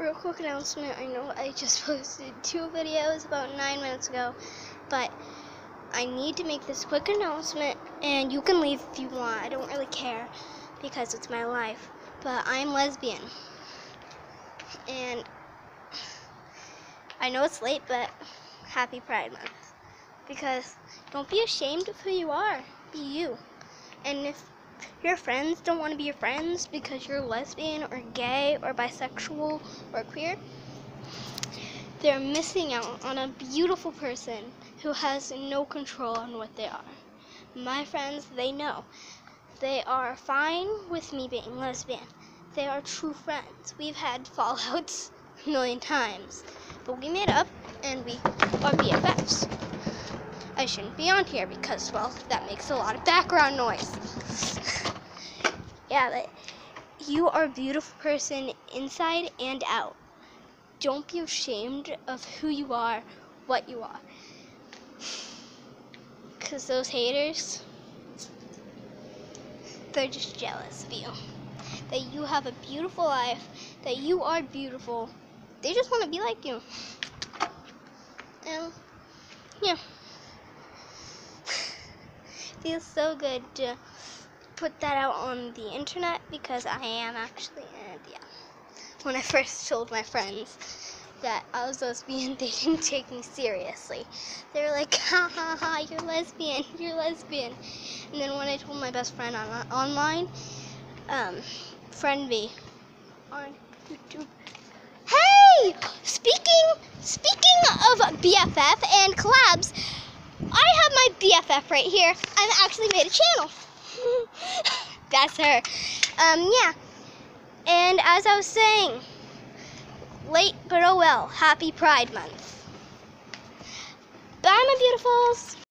real quick announcement. I know I just posted two videos about nine minutes ago, but I need to make this quick announcement, and you can leave if you want. I don't really care because it's my life, but I'm lesbian. And I know it's late, but happy Pride Month. Because don't be ashamed of who you are, be you. And if your friends don't want to be your friends because you're lesbian or gay or bisexual or queer, they're missing out on a beautiful person who has no control on what they are. My friends, they know. They are fine with me being lesbian. They are true friends. We've had fallouts a million times, but we made up and we are BFFs. I shouldn't be on here because, well, that makes a lot of background noise. yeah, but you are a beautiful person inside and out. Don't be ashamed of who you are, what you are. Because those haters, they're just jealous of you. That you have a beautiful life, that you are beautiful. They just want to be like you. And, yeah. Feels so good to put that out on the internet because I am actually, uh, yeah. When I first told my friends that I was lesbian, they didn't take me seriously. They were like, ha ha ha, you're lesbian, you're lesbian. And then when I told my best friend on, online, um, friend B on YouTube, hey, speaking speaking of BFF and collabs, I have my BFF right here. I've actually made a channel. That's her. Um, yeah. And as I was saying, late but oh well, happy Pride Month. Bye, my beautifuls.